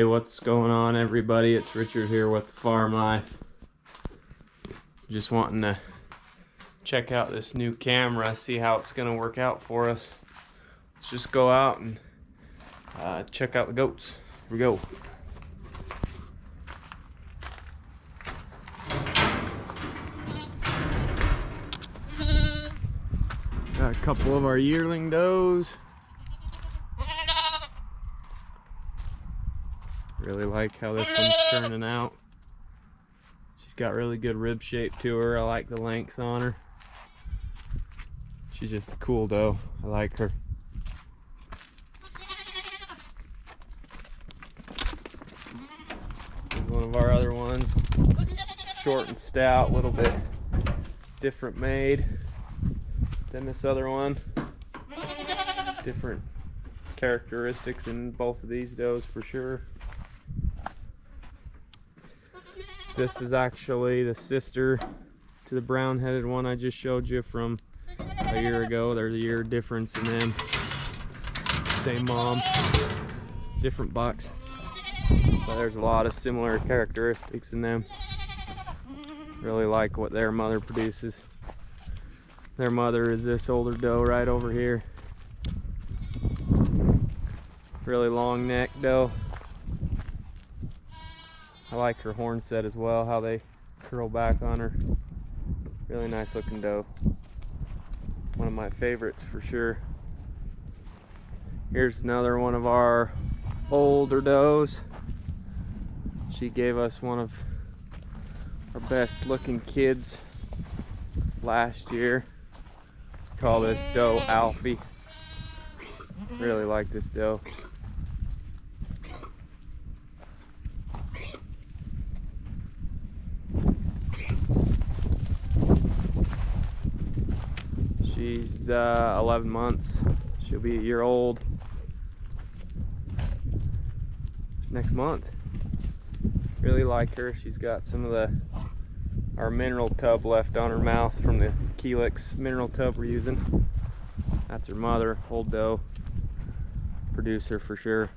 Hey, what's going on, everybody? It's Richard here with Farm Life. Just wanting to check out this new camera, see how it's going to work out for us. Let's just go out and uh, check out the goats. Here we go. Got a couple of our yearling does. Really like how this one's turning out. She's got really good rib shape to her. I like the length on her. She's just cool doe. I like her. One of our other ones. Short and stout, a little bit different made than this other one. Different characteristics in both of these does for sure. This is actually the sister to the brown headed one I just showed you from a year ago. There's a year difference in them. Same mom, different bucks. But there's a lot of similar characteristics in them. Really like what their mother produces. Their mother is this older doe right over here. Really long neck doe. I like her horn set as well, how they curl back on her. Really nice looking doe. One of my favorites for sure. Here's another one of our older does. She gave us one of our best looking kids last year. Call this doe Alfie. Really like this doe. She's uh, 11 months. She'll be a year old next month. Really like her. She's got some of the our mineral tub left on her mouth from the Keelix mineral tub we're using. That's her mother, old doe. Producer for sure.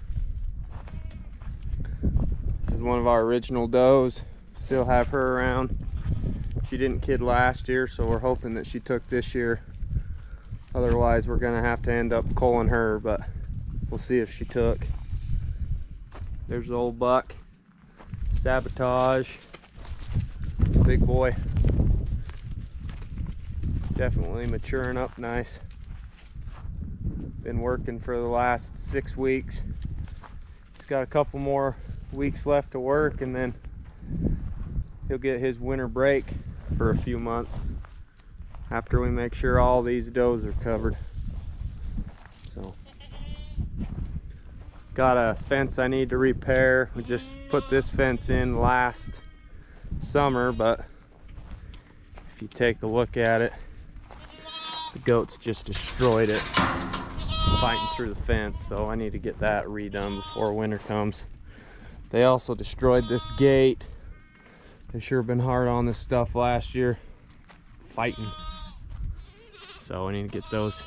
This is one of our original does. Still have her around. She didn't kid last year, so we're hoping that she took this year. Otherwise, we're gonna have to end up culling her, but we'll see if she took. There's the old buck. Sabotage. Big boy. Definitely maturing up nice. Been working for the last six weeks. He's got a couple more weeks left to work and then he'll get his winter break for a few months after we make sure all these does are covered. So, got a fence I need to repair. We just put this fence in last summer, but if you take a look at it, the goats just destroyed it fighting through the fence. So I need to get that redone before winter comes. They also destroyed this gate. They sure been hard on this stuff last year, fighting. So I need to get those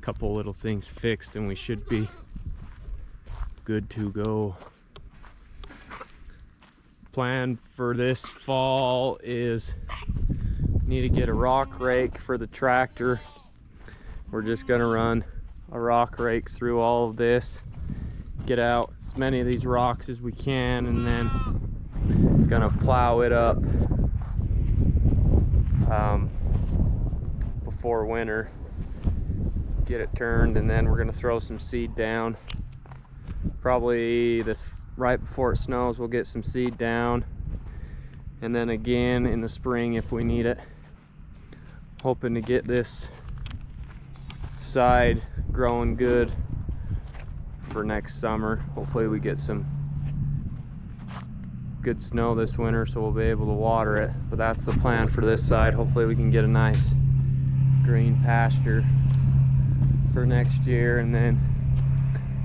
couple little things fixed and we should be good to go. Plan for this fall is need to get a rock rake for the tractor. We're just gonna run a rock rake through all of this, get out as many of these rocks as we can, and then gonna plow it up um, before winter. Get it turned and then we're gonna throw some seed down. Probably this right before it snows we'll get some seed down. And then again in the spring if we need it. Hoping to get this side growing good for next summer. Hopefully we get some good snow this winter so we'll be able to water it. But that's the plan for this side. Hopefully we can get a nice green pasture for next year and then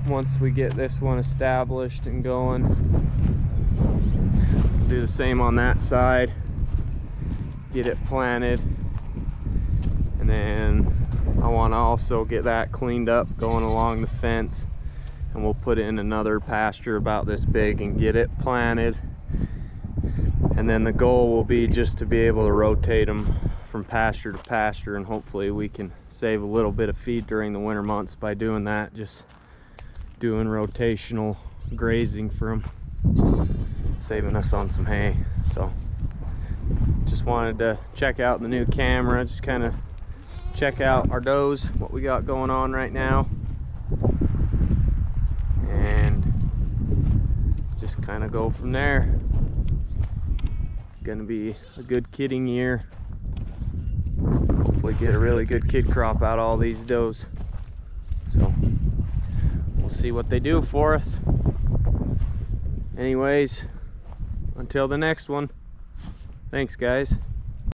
once we get this one established and going do the same on that side get it planted and then I want to also get that cleaned up going along the fence and we'll put in another pasture about this big and get it planted. And then the goal will be just to be able to rotate them from pasture to pasture and hopefully we can save a little bit of feed during the winter months by doing that just doing rotational grazing for them saving us on some hay. So just wanted to check out the new camera just kind of check out our does what we got going on right now. And just kind of go from there. Gonna be a good kidding year hopefully get a really good kid crop out of all these does. So we'll see what they do for us. Anyways until the next one. Thanks guys